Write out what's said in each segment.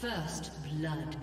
First blood.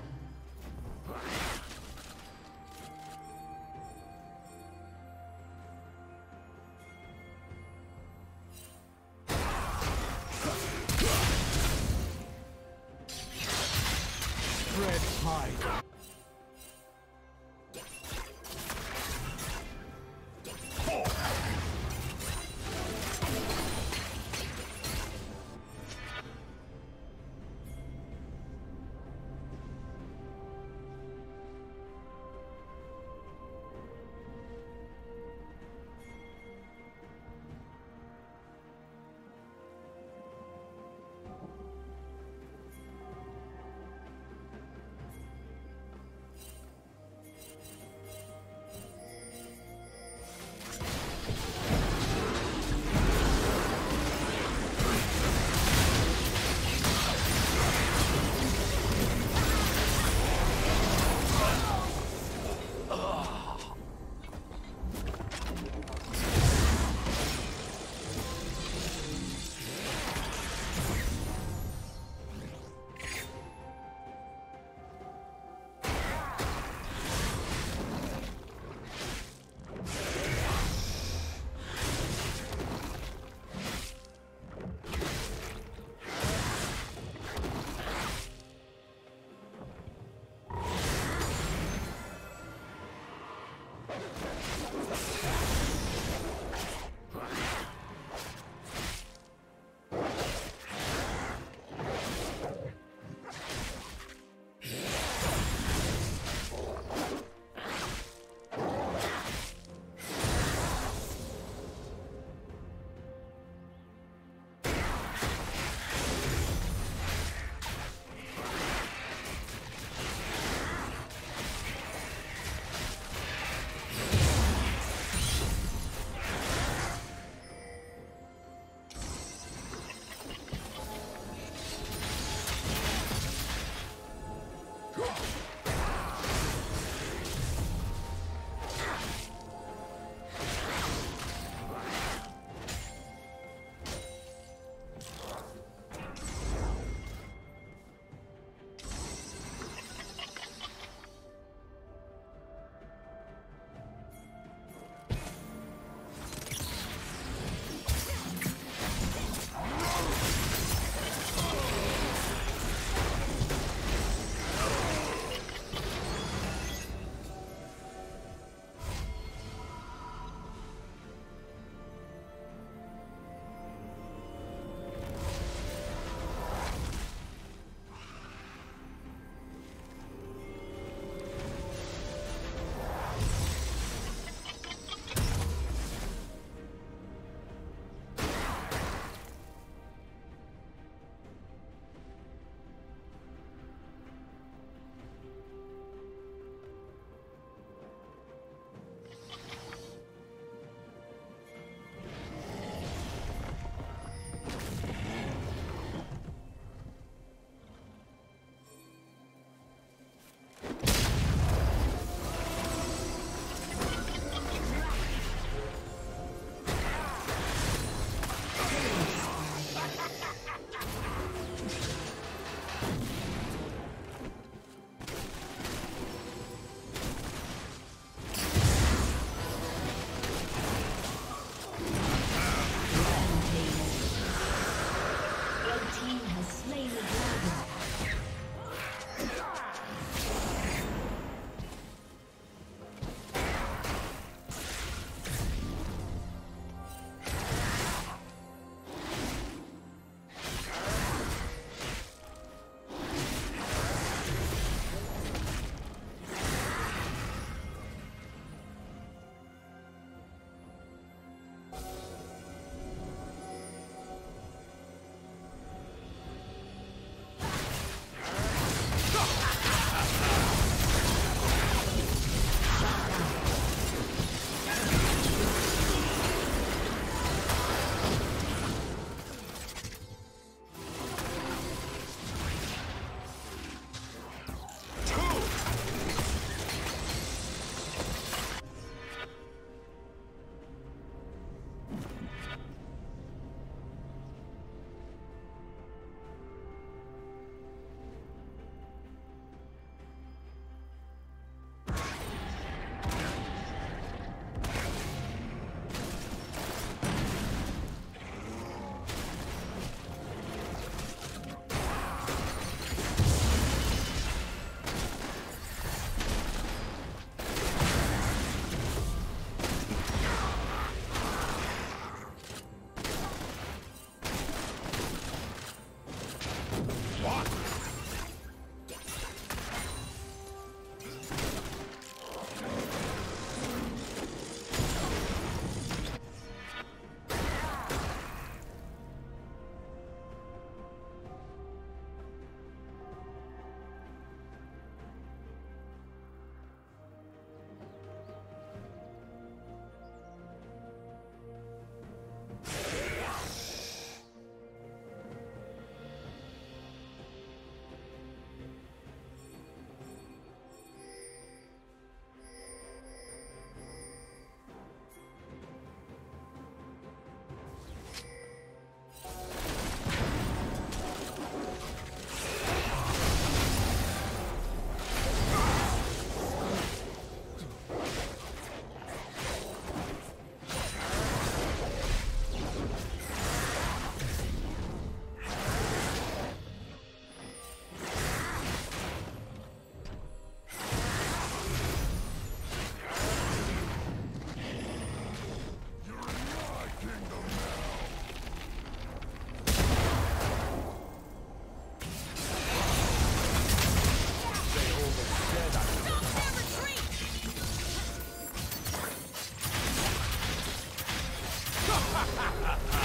Ha ha ha ha!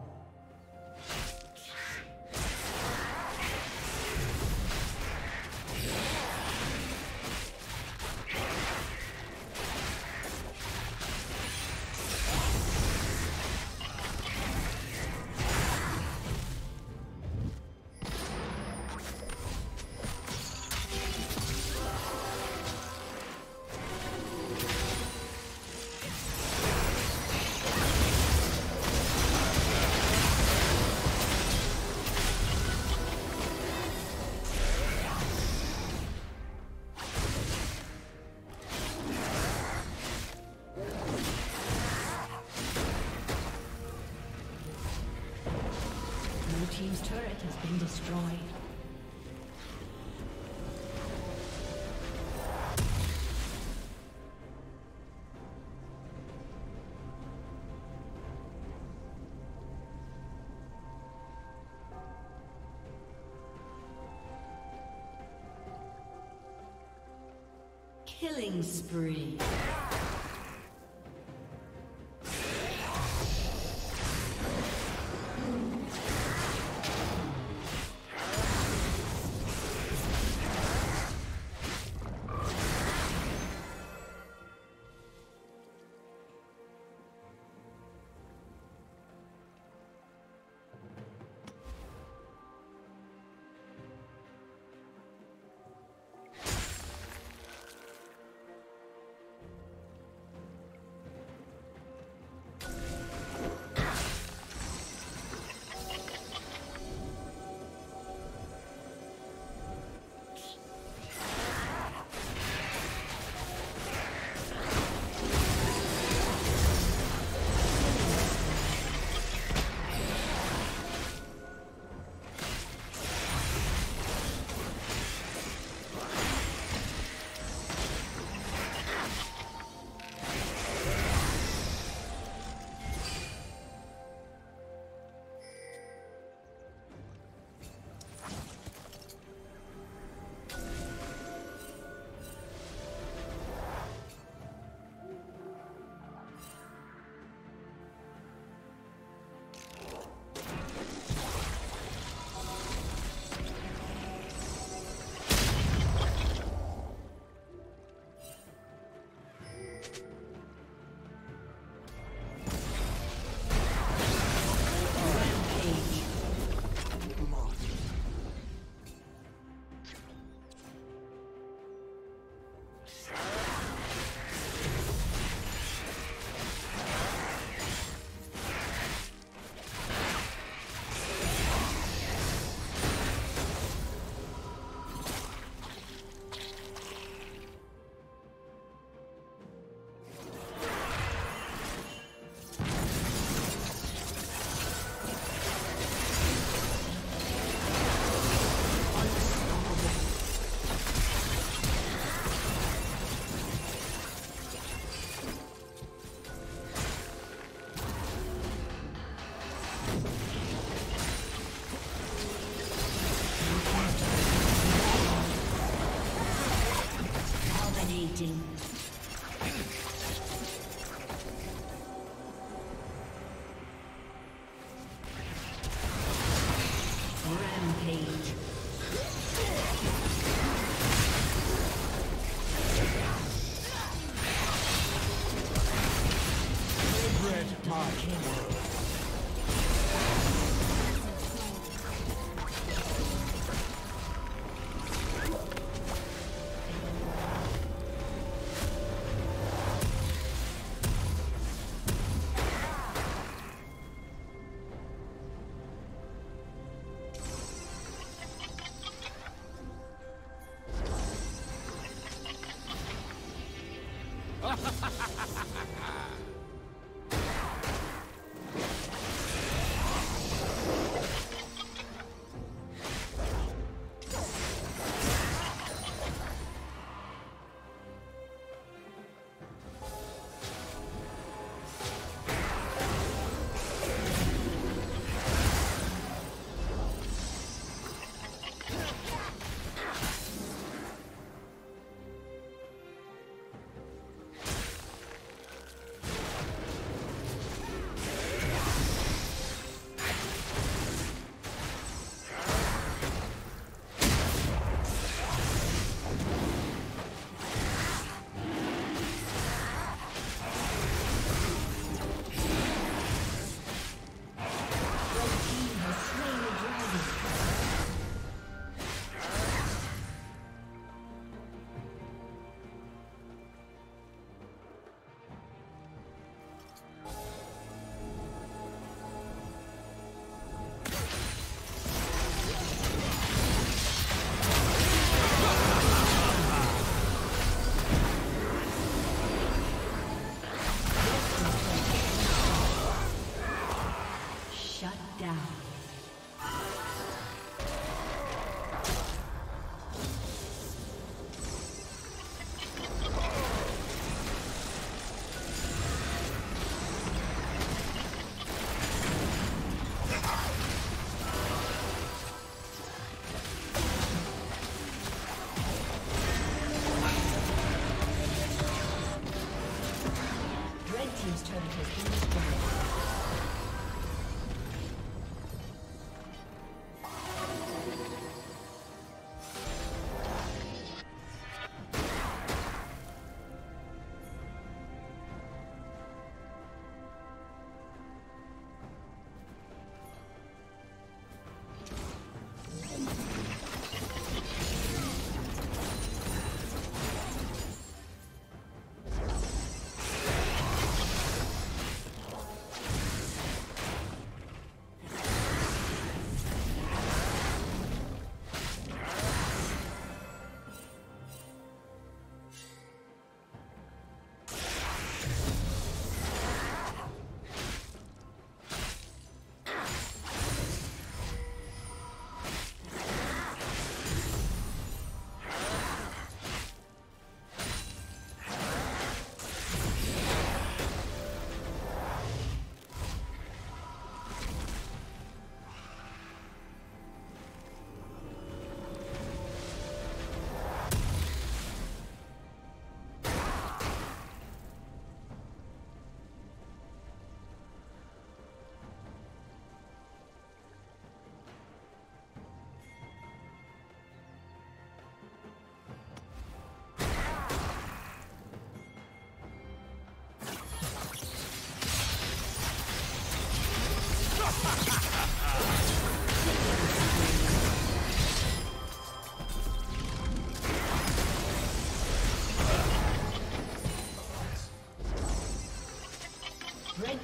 Killing spree.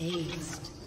Aced.